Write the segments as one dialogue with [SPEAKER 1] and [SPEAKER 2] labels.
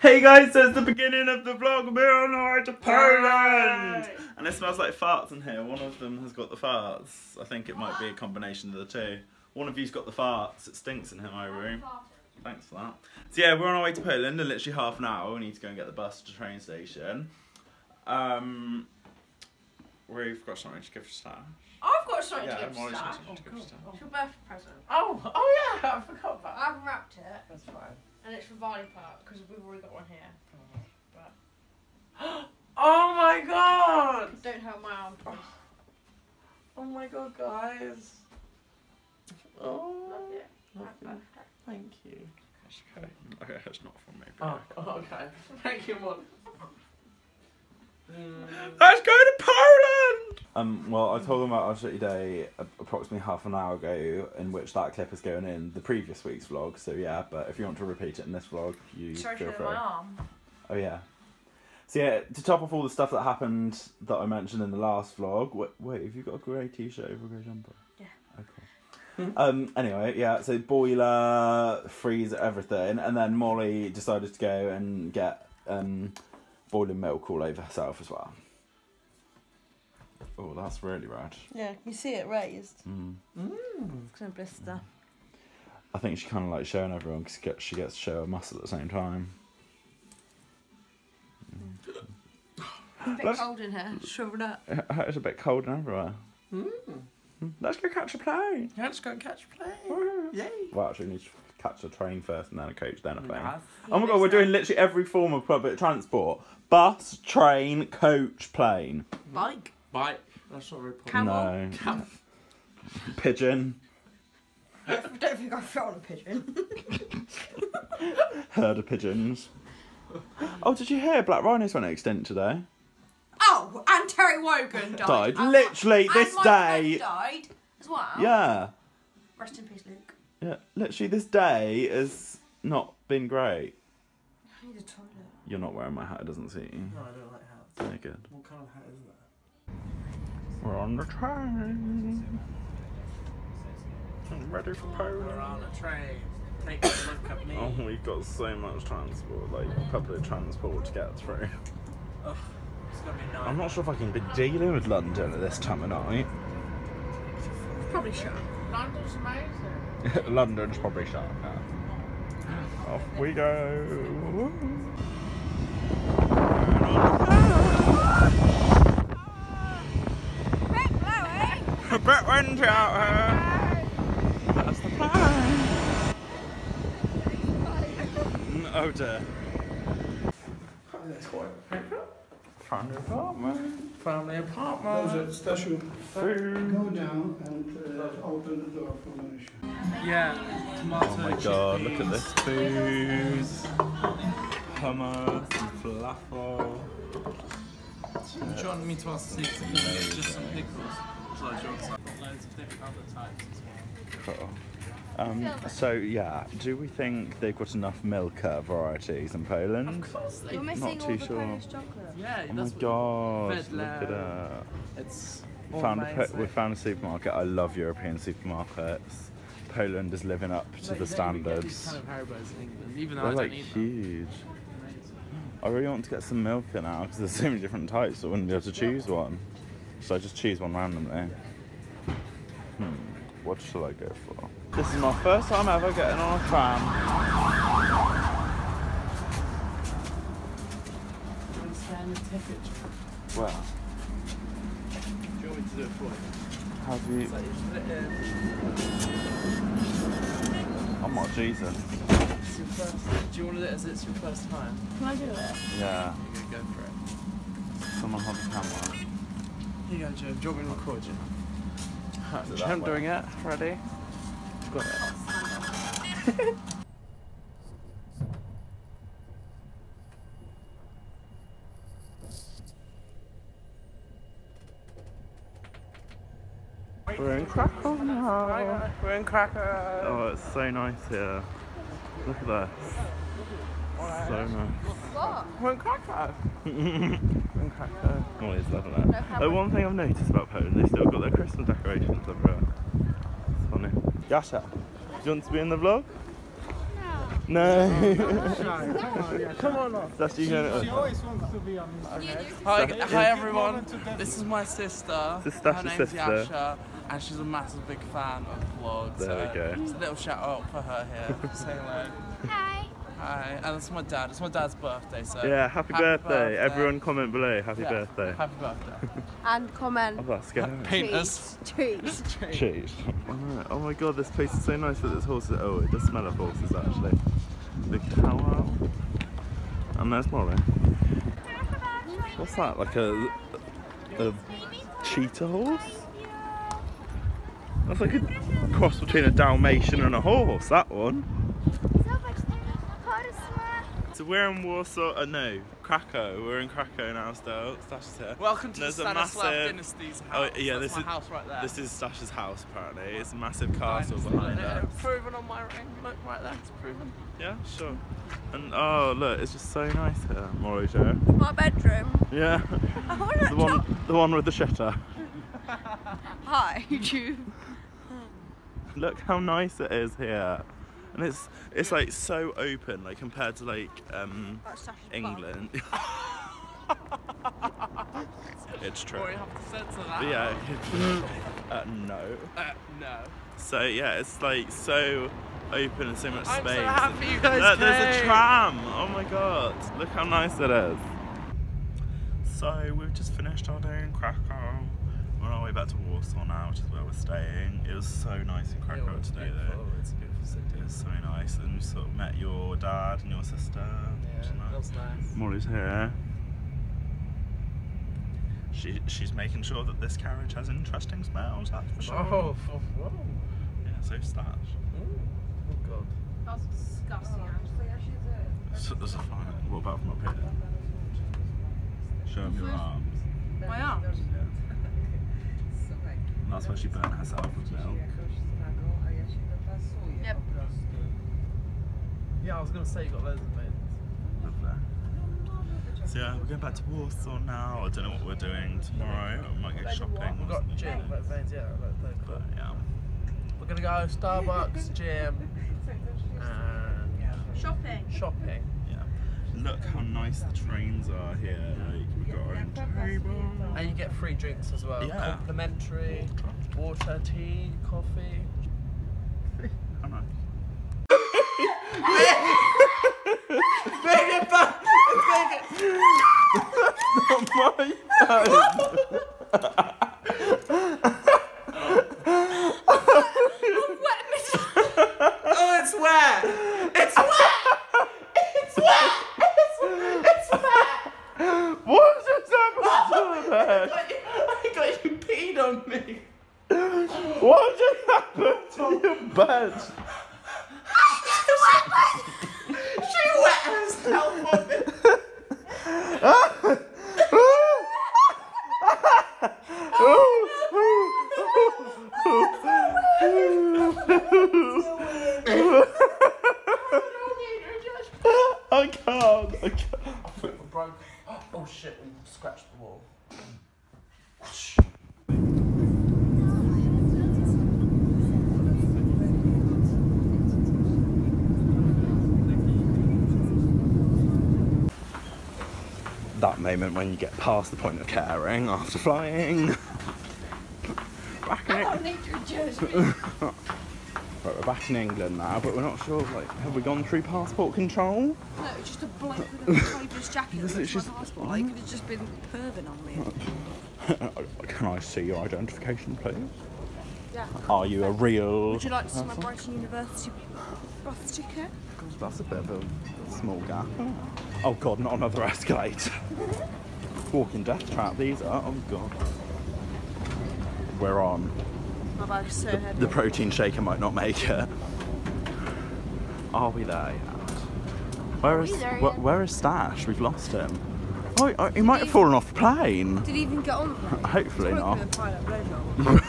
[SPEAKER 1] Hey guys, so it's the beginning of the vlog. We're on our way to Poland! And it smells like farts in here. One of them has got the farts. I think it might be a combination of the two. One of you's got the farts. It stinks in here, my room. Thanks for that. So yeah, we're on our way to Poland in literally half an hour. We need to go and get the bus to the train station. Um, we've got something to give to Stash.
[SPEAKER 2] I've got something
[SPEAKER 1] Yeah,
[SPEAKER 2] to give to
[SPEAKER 1] Molly's got
[SPEAKER 2] Stash.
[SPEAKER 1] something to give to Stash.
[SPEAKER 2] It's your birthday present.
[SPEAKER 3] Oh, oh yeah, I forgot about
[SPEAKER 2] I haven't wrapped it,
[SPEAKER 3] That's fine.
[SPEAKER 2] And it's for Barley Park because we've already got one here.
[SPEAKER 3] Oh my god!
[SPEAKER 2] Don't hurt my arm, please.
[SPEAKER 3] Oh my god, guys. Oh,
[SPEAKER 2] Love you.
[SPEAKER 3] love you. Thank you.
[SPEAKER 1] Okay, okay, it's not from me.
[SPEAKER 3] Oh, oh, okay. Thank you, Mom.
[SPEAKER 1] Let's go to Poland! Um, well, I told them about our shitty day approximately half an hour ago, in which that clip is going in the previous week's vlog. So yeah, but if you want to repeat it in this vlog, you
[SPEAKER 2] Sorry
[SPEAKER 1] feel
[SPEAKER 2] for
[SPEAKER 1] free.
[SPEAKER 2] my arm.
[SPEAKER 1] Oh yeah. So yeah, to top off all the stuff that happened that I mentioned in the last vlog. Wait, wait have you got a grey t-shirt over a grey jumper?
[SPEAKER 2] Yeah.
[SPEAKER 1] Okay. um. Anyway, yeah. So boiler, freezer, everything, and then Molly decided to go and get um boiling milk all over herself as well. Oh, that's really rad.
[SPEAKER 2] Yeah, you see it raised.
[SPEAKER 1] Mm.
[SPEAKER 3] Mm.
[SPEAKER 2] It's gonna blister.
[SPEAKER 1] I think she kind of like showing everyone because she gets to show her muscle at the same time.
[SPEAKER 2] A bit
[SPEAKER 1] Let's-
[SPEAKER 2] cold in here. Shriveled up.
[SPEAKER 1] It's a bit cold in everywhere.
[SPEAKER 3] Mm.
[SPEAKER 1] Let's go catch a plane.
[SPEAKER 3] Yeah, let's go and catch a plane. Yay.
[SPEAKER 1] Well, actually, we need to catch a train first and then a coach, then a plane.
[SPEAKER 3] Nice.
[SPEAKER 1] Oh my god, we're doing literally every form of public transport bus, train, coach, plane.
[SPEAKER 2] Bike.
[SPEAKER 3] bike. That's not very popular.
[SPEAKER 2] Camel.
[SPEAKER 1] No.
[SPEAKER 3] Camel.
[SPEAKER 1] Pigeon.
[SPEAKER 2] I don't think I've found a pigeon.
[SPEAKER 1] Herd of pigeons. Oh, did you hear Black Rhinos went extinct today?
[SPEAKER 2] oh, and Terry Wogan died.
[SPEAKER 1] Died.
[SPEAKER 2] Oh, and
[SPEAKER 1] Literally
[SPEAKER 2] my,
[SPEAKER 1] this
[SPEAKER 2] and my
[SPEAKER 1] day.
[SPEAKER 2] friend died as well.
[SPEAKER 1] Yeah.
[SPEAKER 2] Rest in peace, Luke.
[SPEAKER 1] Yeah. Literally this day has not been great.
[SPEAKER 2] I need a toilet.
[SPEAKER 1] You're not wearing my hat, it doesn't suit you.
[SPEAKER 3] No, I don't like hats.
[SPEAKER 1] Very good.
[SPEAKER 3] What kind of hat is that?
[SPEAKER 1] We're on the train. I'm ready for
[SPEAKER 3] We're on a train. Take a look at me.
[SPEAKER 1] Oh, we've got so much transport, like public transport to get through.
[SPEAKER 3] Ugh, it's gonna be nice.
[SPEAKER 1] I'm not sure if I can be dealing with London at this time of night.
[SPEAKER 2] Probably should.
[SPEAKER 3] London's amazing.
[SPEAKER 1] London's probably shut now. Off we go. A bit windy out here. That's the plan. Mm, oh dear.
[SPEAKER 3] That's quite.
[SPEAKER 1] Found an apartment.
[SPEAKER 3] Family
[SPEAKER 4] There's
[SPEAKER 3] apartment.
[SPEAKER 4] a special
[SPEAKER 1] Food.
[SPEAKER 4] go down and uh, open the door for Malaysia.
[SPEAKER 3] Yeah. Tomato.
[SPEAKER 1] Oh my god, look at this food. Hummus and falafel.
[SPEAKER 3] Do you want me to ask Steve to put just some pickles? Shall I join some? Loads of different other types as well.
[SPEAKER 1] Cool. Um, so yeah, do we think they've got enough Milka varieties in Poland?
[SPEAKER 2] You're
[SPEAKER 1] missing all too the sure. Polish
[SPEAKER 2] chocolate.
[SPEAKER 3] Yeah,
[SPEAKER 1] Oh my
[SPEAKER 3] that's what-
[SPEAKER 1] god, look at
[SPEAKER 3] lab.
[SPEAKER 1] that.
[SPEAKER 3] It's
[SPEAKER 1] Found a, we found a supermarket. I love European supermarkets. Poland is living up to
[SPEAKER 3] Like,
[SPEAKER 1] the
[SPEAKER 3] you don't even get these
[SPEAKER 1] standards.
[SPEAKER 3] kind of England,
[SPEAKER 1] They're
[SPEAKER 3] I
[SPEAKER 1] like
[SPEAKER 3] don't eat them.
[SPEAKER 1] huge. I really want to get some Milka now because there's so many different types. I wouldn't be able to choose one. So I just choose one randomly. Hmm, what shall I go for? This is my first time ever getting on a tram.
[SPEAKER 3] Do you want to scan the ticket?
[SPEAKER 1] Well,
[SPEAKER 3] Do you want me to do it for you?
[SPEAKER 1] how do you?
[SPEAKER 3] So you just put it in.
[SPEAKER 1] Uh, I'm not Jesus.
[SPEAKER 3] It's your first. Do you want to do it as it's your first time?
[SPEAKER 2] Can I do it?
[SPEAKER 1] Yeah.
[SPEAKER 3] You go, go for it.
[SPEAKER 1] Someone hold the camera.
[SPEAKER 3] Here you go, Joe. Do you want me to record you?
[SPEAKER 1] Is
[SPEAKER 3] I'm doing it. Ready? Got it.
[SPEAKER 1] We're in Krakow now.
[SPEAKER 3] We're in Krakow.
[SPEAKER 1] Oh, it's so nice here. Look at this. So nice.
[SPEAKER 2] What?
[SPEAKER 3] We're in Krakow.
[SPEAKER 1] We're
[SPEAKER 3] in Krakow.
[SPEAKER 1] Always loving it.
[SPEAKER 2] No
[SPEAKER 1] Oh, one thing I've noticed about Poland, they still got their Christmas decorations everywhere. It's funny. Yasha, do you want to be in the vlog?
[SPEAKER 2] No.
[SPEAKER 1] No.
[SPEAKER 3] Come on, off.
[SPEAKER 1] That's you going to.
[SPEAKER 4] always wants to be on Instagram.
[SPEAKER 3] Hi, hi everyone. This is my sister.
[SPEAKER 1] This is
[SPEAKER 3] Her
[SPEAKER 1] Stash's
[SPEAKER 3] name's
[SPEAKER 1] sister.
[SPEAKER 3] Yasha, and she's a massive big fan of vlogs.
[SPEAKER 1] There we
[SPEAKER 3] so
[SPEAKER 1] go.
[SPEAKER 3] Just a little shout out for her here. Say hello.
[SPEAKER 2] Hi.
[SPEAKER 3] Hi, and it's my dad. It's my dad's birthday, so
[SPEAKER 1] Yeah, happy, birthday. Everyone comment below. Happy
[SPEAKER 3] Yeah,
[SPEAKER 1] birthday.
[SPEAKER 3] Happy birthday.
[SPEAKER 2] And comment.
[SPEAKER 1] Oh, that's scary.
[SPEAKER 3] Paint us.
[SPEAKER 2] Cheese.
[SPEAKER 1] Cheese. Alright. Oh my god, this place is so nice with its horses. Oh, it does smell of horses actually. Big tower. And there's Molly. What's that? Like a, a cheetah horse? That's like a cross between a Dalmatian and a horse, that one. So we're in Warsaw, uh, no, Krakow. We're in Krakow now still. Stash is here.
[SPEAKER 3] Welcome to
[SPEAKER 1] There's
[SPEAKER 3] the
[SPEAKER 1] a
[SPEAKER 3] Stanislav
[SPEAKER 1] massive-
[SPEAKER 3] Dynasty's house.
[SPEAKER 1] Oh, yeah,
[SPEAKER 3] That's
[SPEAKER 1] this
[SPEAKER 3] my
[SPEAKER 1] is-
[SPEAKER 3] house right there.
[SPEAKER 1] This is Stash's house apparently. It's a massive castle
[SPEAKER 3] Dynasty.
[SPEAKER 1] behind
[SPEAKER 3] Uh,
[SPEAKER 1] us.
[SPEAKER 3] Proven on my ring. Look right there. It's proven.
[SPEAKER 1] Yeah, sure. And oh look, it's just so nice here, Mauricio.
[SPEAKER 2] My bedroom.
[SPEAKER 1] Yeah.
[SPEAKER 2] I
[SPEAKER 1] the one the one with the shutter.
[SPEAKER 2] Hi, you.
[SPEAKER 1] Look how nice it is here. And it's it's like so open, like compared to like um
[SPEAKER 2] That's
[SPEAKER 1] England. it's true.
[SPEAKER 3] Or you have to that.
[SPEAKER 1] But yeah, uh, no.
[SPEAKER 3] Uh, no.
[SPEAKER 1] So yeah, it's like so open and so much
[SPEAKER 3] I'm
[SPEAKER 1] space.
[SPEAKER 3] so happy you guys
[SPEAKER 1] Look, there's a tram. Oh my god, look how nice it is. So we've just finished our day in Krakow. We're on our way back to Warsaw now, which is where we're staying. It was so nice in Krakow
[SPEAKER 3] it's
[SPEAKER 1] today though.
[SPEAKER 3] Beautiful. It's a beautiful city.
[SPEAKER 1] It was so nice, and we sort of met your dad and your sister.
[SPEAKER 3] Yeah,
[SPEAKER 1] nice.
[SPEAKER 3] that was nice.
[SPEAKER 1] Molly's here. She, she's making sure that this carriage has interesting smells, that's for sure.
[SPEAKER 3] Oh, oh, whoa.
[SPEAKER 1] Yeah, so stash.
[SPEAKER 3] Ooh. Oh god.
[SPEAKER 2] That was disgusting.
[SPEAKER 1] So, so fine. What about from up here? Show them your arms.
[SPEAKER 2] My arms. Yeah.
[SPEAKER 1] And that's why she burnt herself with milk.
[SPEAKER 2] Yep.
[SPEAKER 3] Yeah, I was gonna say you got loads of mates.
[SPEAKER 1] Lovely. So yeah, we're going back to Warsaw now. I don't know what we're doing tomorrow. We might go shopping.
[SPEAKER 3] We've got
[SPEAKER 1] something.
[SPEAKER 3] gym, like veins, yeah, like those.
[SPEAKER 1] But yeah.
[SPEAKER 3] We're gonna go Starbucks, gym, and
[SPEAKER 2] Shopping.
[SPEAKER 3] shopping.
[SPEAKER 1] Yeah. Look how nice the trains are here. Like we've got our own table.
[SPEAKER 3] And you get free drinks as well.
[SPEAKER 1] Yeah.
[SPEAKER 3] Complimentary, water, tea, coffee. It back!
[SPEAKER 1] Not my phone.
[SPEAKER 3] Oh, it's wet! It's wet! It's wet! It's, wet!
[SPEAKER 1] What just happened?
[SPEAKER 3] I got you peed on me.
[SPEAKER 1] What just happened to oh. your bed?
[SPEAKER 3] She wet herself on me.
[SPEAKER 1] I can't. I can't.
[SPEAKER 3] I think we broke. Oh shit, we scratched the wall.
[SPEAKER 1] That moment when you get past the point of caring after flying. Back in,
[SPEAKER 2] I need to adjust.
[SPEAKER 1] right, we're back in England now, but we're not sure. Like, have we gone through passport control?
[SPEAKER 2] No, it's just a bloke with a tiger's jacket. That's my
[SPEAKER 1] just-
[SPEAKER 2] passport. Like, could have just been perving on me.
[SPEAKER 1] Can I see your identification, please?
[SPEAKER 2] Yeah.
[SPEAKER 1] Are you a real?
[SPEAKER 2] Would you like to see my Brighton University
[SPEAKER 1] That's a bit of a small gap. Oh god, not another escalator. Walking death trap, these are. Oh god. We're on.
[SPEAKER 2] My bag's so heavy.
[SPEAKER 1] The protein shaker might not make it. Are we there yet? Where is
[SPEAKER 2] there
[SPEAKER 1] wh-
[SPEAKER 2] yet?
[SPEAKER 1] where is Stash? We've lost him. Oh, oh, he might have fallen off the plane.
[SPEAKER 2] Did he even get on the plane?
[SPEAKER 1] Hopefully not.
[SPEAKER 2] broken in a pilot blowjob.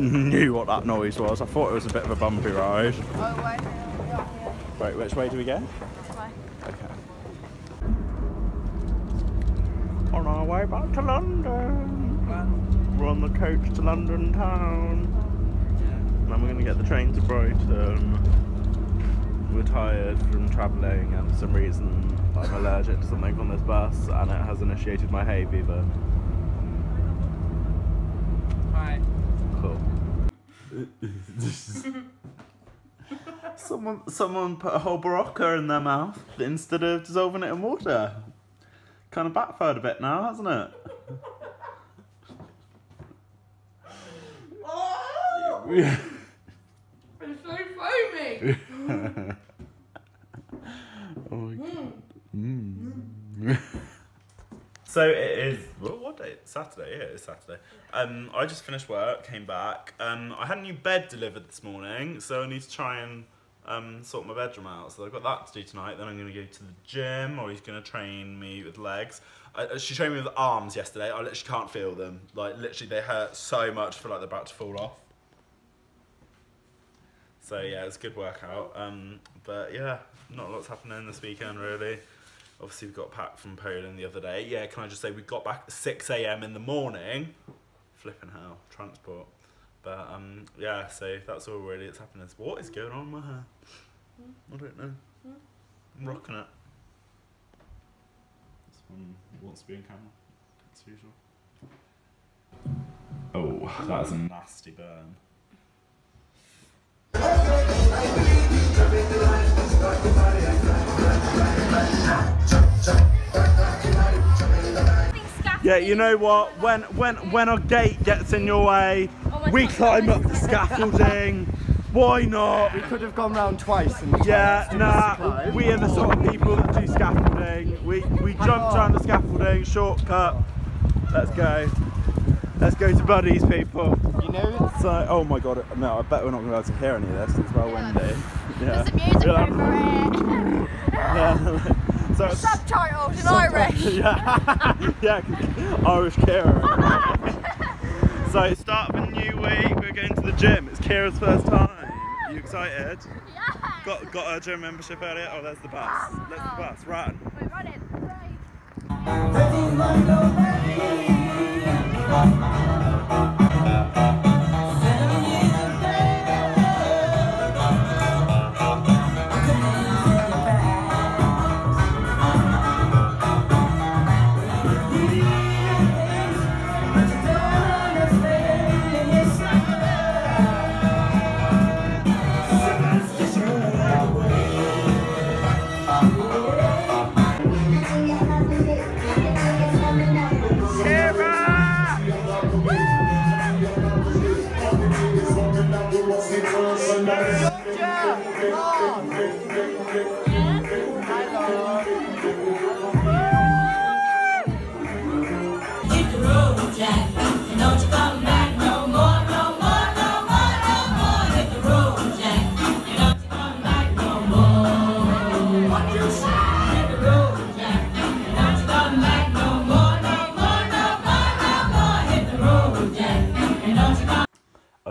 [SPEAKER 1] Knew what that noise was. I thought it was a bit of a bumpy ride.
[SPEAKER 2] Oh.
[SPEAKER 1] Wait, which way do we go?
[SPEAKER 2] This way.
[SPEAKER 1] Okay. On our way back to London. We're on the coach to London town. then we're gonna get the train to Brighton. We're tired from travelling, and for some reason I'm allergic to something on this bus, and it has initiated my hay fever.
[SPEAKER 5] Hi.
[SPEAKER 1] Cool. someone, someone put a whole Berocca in their mouth instead of dissolving it in water. Kind of backfired a bit now, hasn't it? Yeah.
[SPEAKER 2] It's so foamy.
[SPEAKER 1] oh my god. Mm. so it is. Well, what day? Saturday. Yeah, it's Saturday. Um, I just finished work, came back. Um, I had a new bed delivered this morning, so I need to try and um, sort my bedroom out. So I've got that to do tonight. Then I'm going to go to the gym, or he's going to train me with legs. I, she trained me with arms yesterday. I literally can't feel them. Like literally, they hurt so much. I feel like they're about to fall off. So yeah, it's a good workout. Um, but yeah, not a lot's happening this weekend really. Obviously, we got back from Poland the other day. Yeah, can I just say we got back at 6 a.m. in the morning. Flipping hell, transport. But um, yeah, so that's all really that's happening. What is going on with my hair? I don't know. I'm rocking it. This one wants to be in camera, as usual. Oh, that's a nasty burn. Yeah, you know what? When when when a gate gets in your way, oh we climb up the scaffolding. Why not?
[SPEAKER 6] We could have gone round twice. And
[SPEAKER 1] Yeah, nah. We are the sort of people that do scaffolding. We we jump down the scaffolding, shortcut. Let's go. Let's go to Buddies, people.
[SPEAKER 6] You know,
[SPEAKER 1] So, oh my god, no, I bet we're not going to be able to hear any of this. It's well windy. Yeah.
[SPEAKER 2] There's the music over it.
[SPEAKER 1] Yeah. so it's,
[SPEAKER 2] Subtitles in Irish.
[SPEAKER 1] yeah, yeah, Irish Kira. so, it's start of a new week. We're going to the gym. It's Kira's first time. you excited?
[SPEAKER 2] Yeah.
[SPEAKER 1] Got got a gym membership earlier. Oh, there's the bus. There's the bus. Run.
[SPEAKER 2] We're running.
[SPEAKER 3] Hit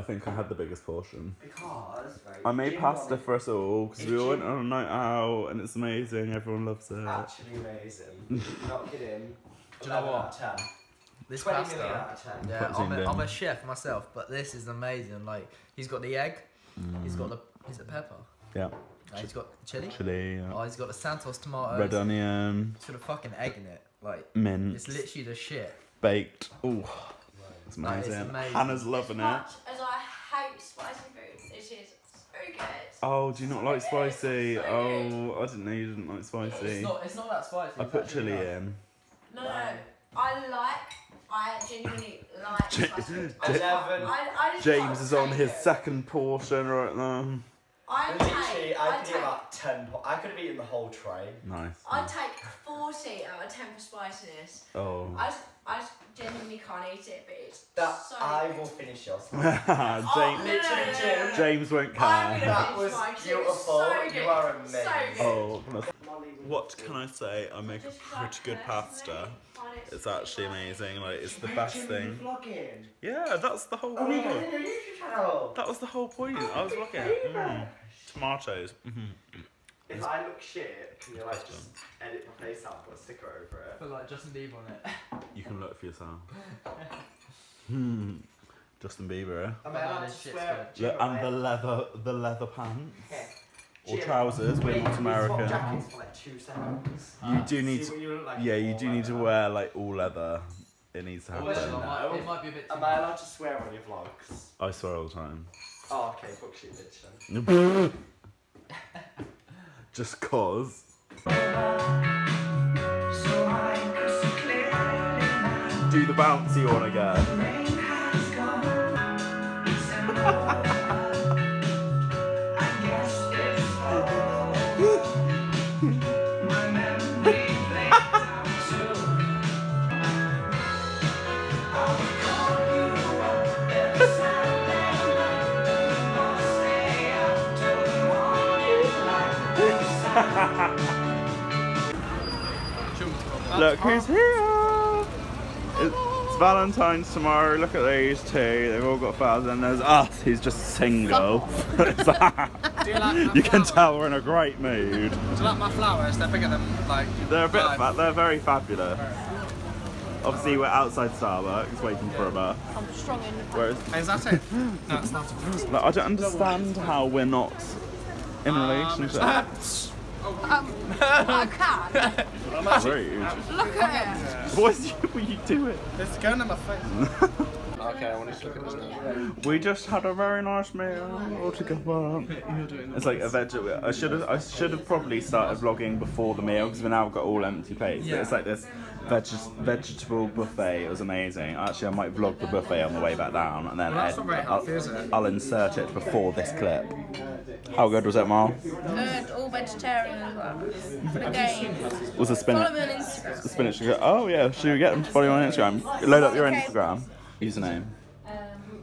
[SPEAKER 1] think I had the biggest portion.
[SPEAKER 6] because right,
[SPEAKER 1] I made
[SPEAKER 6] gin
[SPEAKER 1] pasta
[SPEAKER 6] tonic-
[SPEAKER 1] for us all because we all went on a night out and it's amazing. Everyone loves it.
[SPEAKER 6] Actually amazing. Not kidding.
[SPEAKER 5] Do you know what?
[SPEAKER 6] Out of 10.
[SPEAKER 5] This pasta.
[SPEAKER 6] out of 10.
[SPEAKER 5] Yeah, I'm a, I'm a chef myself, but this is amazing. Like he's got the egg, he's got the is it pepper?
[SPEAKER 1] Yeah,
[SPEAKER 5] Uh, he's got chili.
[SPEAKER 1] chili, yeah.
[SPEAKER 5] Oh, he's got the Santos tomatoes.
[SPEAKER 1] red onion,
[SPEAKER 5] He's got a fucking egg in it. Like
[SPEAKER 1] mint,
[SPEAKER 5] it's literally the shit.
[SPEAKER 1] baked. Ooh, it's
[SPEAKER 5] That is
[SPEAKER 1] amazing.
[SPEAKER 5] amazing.
[SPEAKER 1] Hannah's loving it.
[SPEAKER 2] Much as I hate spicy food, it is so good.
[SPEAKER 1] Oh, do you not like spicy?
[SPEAKER 2] So
[SPEAKER 1] Oh, I didn't know you didn't like spicy.
[SPEAKER 5] It's not. It's not that spicy.
[SPEAKER 1] I put chili
[SPEAKER 5] nice.
[SPEAKER 1] in.
[SPEAKER 2] No, no, I like, I genuinely like
[SPEAKER 1] Ja-
[SPEAKER 2] spicy food.
[SPEAKER 1] Ja-
[SPEAKER 2] I, I, I just
[SPEAKER 1] James is on his second portion right now.
[SPEAKER 2] I
[SPEAKER 6] Literally,
[SPEAKER 2] take,
[SPEAKER 6] I
[SPEAKER 2] I
[SPEAKER 6] could eat
[SPEAKER 2] take,
[SPEAKER 6] about 10. po- I could have eaten the whole tray.
[SPEAKER 1] Nice.
[SPEAKER 2] I'd take 40 out of 10 for spiciness.
[SPEAKER 1] Oh.
[SPEAKER 2] I just, I just genuinely can't eat it, but it's
[SPEAKER 6] That
[SPEAKER 2] so
[SPEAKER 6] I
[SPEAKER 2] good.
[SPEAKER 6] will finish yours.
[SPEAKER 2] Oh, no, no,
[SPEAKER 1] James,
[SPEAKER 2] no, no, no, no.
[SPEAKER 1] James won't
[SPEAKER 2] I'm
[SPEAKER 1] care.
[SPEAKER 2] gonna
[SPEAKER 6] That was
[SPEAKER 2] mine 'cause it
[SPEAKER 6] beautiful.
[SPEAKER 2] So
[SPEAKER 6] You
[SPEAKER 2] good.
[SPEAKER 6] are
[SPEAKER 2] So
[SPEAKER 6] amazing.
[SPEAKER 2] good.
[SPEAKER 1] Oh, what can I say? I make a
[SPEAKER 2] Just 'cause I
[SPEAKER 1] pretty good pasta. It's actually amazing. Like it's the best thing. Yeah, that's the whole
[SPEAKER 6] Oh
[SPEAKER 1] point.
[SPEAKER 6] in your YouTube channel.
[SPEAKER 1] That was the whole point. I was looking at mm, tomatoes. hmm
[SPEAKER 6] If I look shit, can you like just edit my face out, put a sticker over it?
[SPEAKER 5] Put like Justin Bieber on it.
[SPEAKER 1] You can look for yourself. Hmm. Justin Bieber.
[SPEAKER 6] Am I allowed to swear?
[SPEAKER 1] Look, and the leather, the leather pants or
[SPEAKER 6] Jim,
[SPEAKER 1] trousers. We're
[SPEAKER 6] wait,
[SPEAKER 1] North
[SPEAKER 6] can we swap
[SPEAKER 1] America.
[SPEAKER 6] jackets for like two seconds.
[SPEAKER 1] You do need to.
[SPEAKER 6] you like
[SPEAKER 1] Yeah, you
[SPEAKER 6] all
[SPEAKER 1] do need to wear like all leather. It needs to happen.
[SPEAKER 3] it might- it might be a bit
[SPEAKER 6] Am I allowed to swear on your vlogs?
[SPEAKER 1] I swear all the time.
[SPEAKER 6] Oh, okay, book shit bitch then.
[SPEAKER 1] Just cause. Do the bouncy one again. Look who's here! It's Valentine's tomorrow. Look at these two. They've all got flowers, and there's us who's just single.
[SPEAKER 3] Do you like
[SPEAKER 1] you can tell we're in a great mood.
[SPEAKER 3] Do you like my flowers? They're bigger than like.
[SPEAKER 1] They're a bit
[SPEAKER 3] five.
[SPEAKER 1] fat. They're very fabulous. Obviously, we're outside Starbucks waiting for a bus.
[SPEAKER 2] I'm strong in
[SPEAKER 1] Whereas,
[SPEAKER 3] Is that it? No, it's not.
[SPEAKER 1] like, I don't understand how we're not in
[SPEAKER 3] Um,
[SPEAKER 1] relationship.
[SPEAKER 2] Um, I can.
[SPEAKER 1] Rude.
[SPEAKER 2] Look at it.
[SPEAKER 1] What is- what are you doing?
[SPEAKER 3] It's going in my face. okay, I want to look at this now.
[SPEAKER 1] We just had a very nice meal all together. It's like a veg. I should have. I should have probably started vlogging before the meal because we now got all empty plates. But it's like this veg- vegetable buffet. It was amazing. Actually, I might vlog the buffet on the way back down, and then
[SPEAKER 3] Well, that's
[SPEAKER 1] ed-
[SPEAKER 3] not very
[SPEAKER 1] I'll,
[SPEAKER 3] is it?
[SPEAKER 1] I'll insert it before this clip. How good was it, Mal?
[SPEAKER 2] Good, all vegetarian as well. For the game.
[SPEAKER 1] Was the
[SPEAKER 2] Follow
[SPEAKER 1] spinach?
[SPEAKER 2] me on Instagram.
[SPEAKER 1] The spinach. Oh yeah. Should we get them to follow you on Instagram? Load up your
[SPEAKER 2] Okay.
[SPEAKER 1] Instagram username.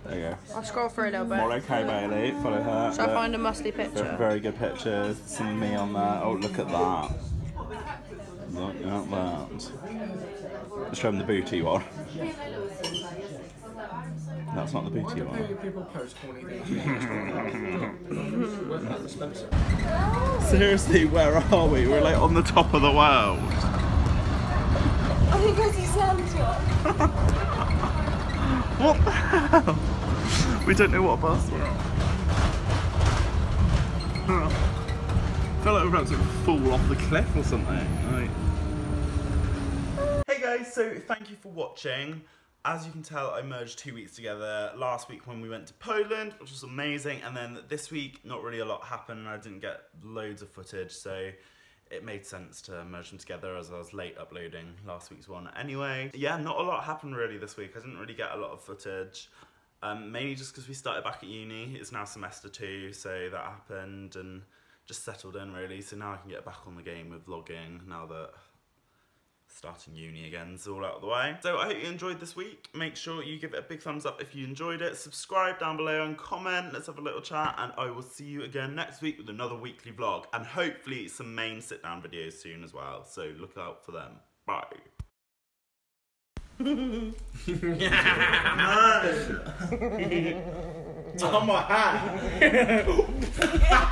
[SPEAKER 1] There you go.
[SPEAKER 2] I'll scroll through a little bit.
[SPEAKER 1] Molly K Bailey. Follow her.
[SPEAKER 2] Shall I find a musty picture?
[SPEAKER 1] very good pictures. Some me on there. Oh, look at that. At that. Let's show them the booty one. That's not the booty one.
[SPEAKER 3] People post corny things.
[SPEAKER 1] Seriously, where are we? We're like on the top of the world.
[SPEAKER 2] I think I see Santa.
[SPEAKER 1] What the hell? We don't know what bus we're on. I feel like we're about to fall off the cliff or something. Like... Guys, so thank you for watching. As you can tell, I merged two weeks together. Last week when we went to Poland, which was amazing, and then this week, not really a lot happened, and I didn't get loads of footage, so it made sense to merge them together as I was late uploading last week's one. Anyway, yeah, not a lot happened really this week. I didn't really get a lot of footage, um, mainly just because we started back at uni. It's now semester two, so that happened, and just settled in really. So now I can get back on the game with vlogging now that starting uni again is all out of the way. So I hope you enjoyed this week. Make sure you give it a big thumbs up if you enjoyed it. Subscribe down below and comment. Let's have a little chat and I will see you again next week with another weekly vlog and hopefully some main sit down videos soon as well. So look out for them. Bye. no. my hat.